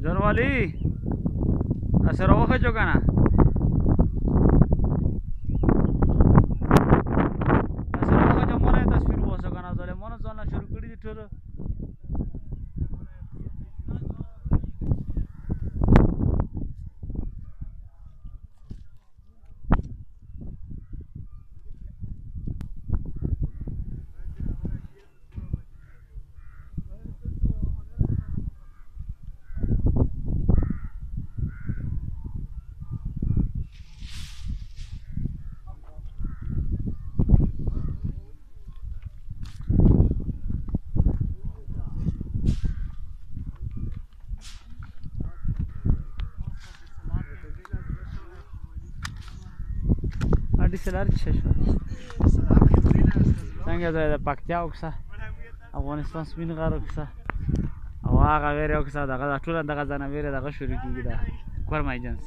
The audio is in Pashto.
جنوالی سره وخه جو کنه منډي سلار چې شو څنګه دا د پکتیا وکسا افغانستان سپین غر وکسا او هغه غیر وکسا دغه ټول دغه ځنه ویره دغه شروع کیږي دا کور مای جنس